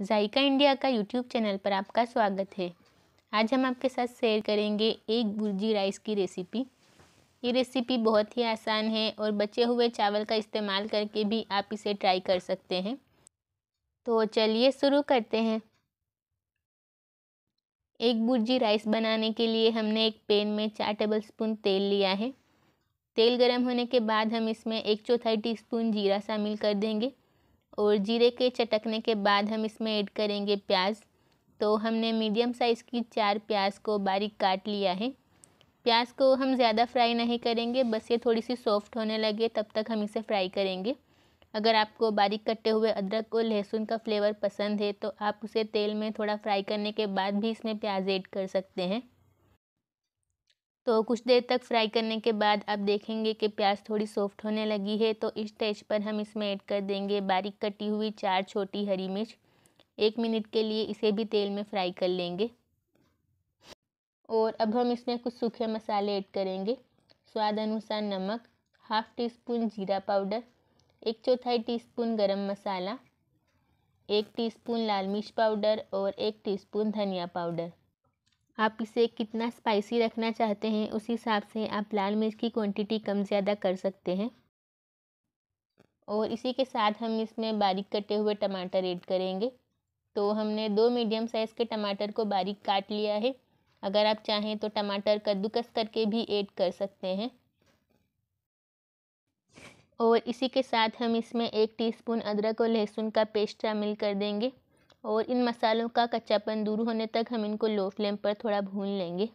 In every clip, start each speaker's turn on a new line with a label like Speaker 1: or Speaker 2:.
Speaker 1: जायका India का YouTube channel पर आपका स्वागत है। आज हम आपके साथ शेयर करेंगे एक भुर्जी राइस की रेसिपी ये रेसिपी बहुत ही आसान है और बचे हुए चावल का इस्तेमाल करके भी आप इसे ट्राई कर सकते हैं। तो चलिए शुरू करते हैं। एक भुर्जी राइस बनाने के लिए हमने एक पैन में चार टेबल स्पून तेल लिया है। तेल गर्म होने के बाद हम इसमें एक चौथाई टीस्पून जीरा शामिल कर देंगे। और जीरे के चटकने के बाद हम इसमें ऐड करेंगे प्याज। तो हमने मीडियम साइज़ की चार प्याज को बारीक काट लिया है। प्याज को हम ज़्यादा फ्राई नहीं करेंगे, बस ये थोड़ी सी सॉफ्ट होने लगे, तब तक हम इसे फ्राई करेंगे। अगर आपको बारीक कटे हुए अदरक और लहसुन का फ्लेवर पसंद है तो आप उसे तेल में थोड़ा फ्राई करने के बाद भी इसमें प्याज ऐड कर सकते हैं। तो कुछ देर तक फ्राई करने के बाद आप देखेंगे कि प्याज थोड़ी सॉफ्ट होने लगी है तो इस स्टेज पर हम इसमें ऐड कर देंगे बारीक कटी हुई चार छोटी हरी मिर्च। एक मिनट के लिए इसे भी तेल में फ्राई कर लेंगे। और अब हम इसमें कुछ सूखे मसाले ऐड करेंगे। स्वाद अनुसार नमक, हाफ़ टी स्पून जीरा पाउडर, एक चौथाई टीस्पून गरम मसाला, एक टीस्पून लाल मिर्च पाउडर और एक टीस्पून धनिया पाउडर। आप इसे कितना स्पाइसी रखना चाहते हैं, उस हिसाब से आप लाल मिर्च की क्वांटिटी कम ज़्यादा कर सकते हैं। और इसी के साथ हम इसमें बारीक कटे हुए टमाटर ऐड करेंगे। तो हमने दो मीडियम साइज़ के टमाटर को बारीक काट लिया है। अगर आप चाहें तो टमाटर कद्दूकस करके भी ऐड कर सकते हैं। और इसी के साथ हम इसमें एक टीस्पून अदरक और लहसुन का पेस्ट शामिल कर देंगे। और इन मसालों का कच्चापन दूर होने तक हम इनको लो फ्लेम पर थोड़ा भून लेंगे।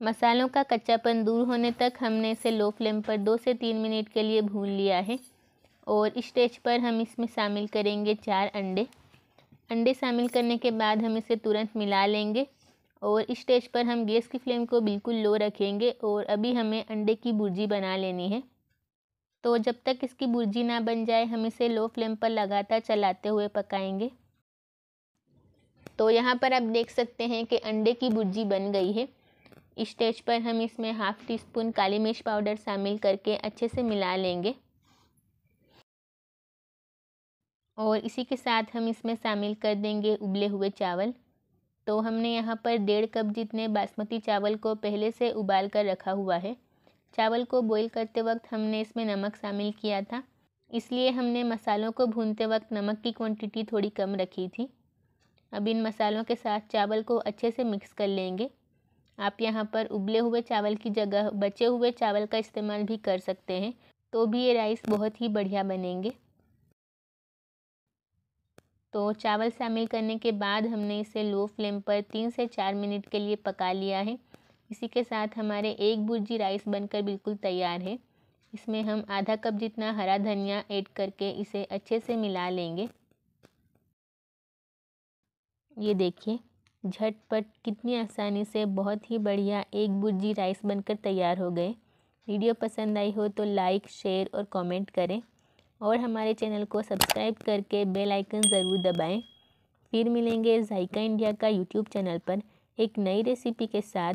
Speaker 1: मसालों का कच्चापन दूर होने तक हमने इसे लो फ्लेम पर दो से तीन मिनट के लिए भून लिया है। और स्टेज पर हम इसमें शामिल करेंगे चार अंडे। अंडे शामिल करने के बाद हम इसे तुरंत मिला लेंगे और स्टेज पर हम गैस की फ्लेम को बिल्कुल लो रखेंगे और अभी हमें अंडे की भुर्जी बना लेनी है। तो जब तक इसकी भुर्जी ना बन जाए, हम इसे लो फ्लेम पर लगातार चलाते हुए पकाएँगे। तो यहाँ पर आप देख सकते हैं कि अंडे की भुर्जी बन गई है। स्टेज पर हम इसमें हाफ़ टी स्पून काली मिर्च पाउडर शामिल करके अच्छे से मिला लेंगे। और इसी के साथ हम इसमें शामिल कर देंगे उबले हुए चावल। तो हमने यहाँ पर डेढ़ कप जितने बासमती चावल को पहले से उबाल कर रखा हुआ है। चावल को बॉईल करते वक्त हमने इसमें नमक शामिल किया था। इसलिए हमने मसालों को भूनते वक्त नमक की क्वांटिटी थोड़ी कम रखी थी। अब इन मसालों के साथ चावल को अच्छे से मिक्स कर लेंगे। आप यहाँ पर उबले हुए चावल की जगह, बचे हुए चावल का इस्तेमाल भी कर सकते हैं तो भी ये राइस बहुत ही बढ़िया बनेंगे। तो चावल शामिल करने के बाद हमने इसे लो फ्लेम पर तीन से चार मिनट के लिए पका लिया है। इसी के साथ हमारे एक भुर्जी राइस बनकर बिल्कुल तैयार है। इसमें हम आधा कप जितना हरा धनिया ऐड करके इसे अच्छे से मिला लेंगे। ये देखिए, झटपट कितनी आसानी से बहुत ही बढ़िया एक भुर्जी राइस बनकर तैयार हो गए। वीडियो पसंद आई हो तो लाइक, शेयर और कमेंट करें। और हमारे चैनल को सब्सक्राइब करके बेल आइकन ज़रूर दबाएँ। फिर मिलेंगे जायका इंडिया का यूट्यूब चैनल पर एक नई रेसिपी के साथ।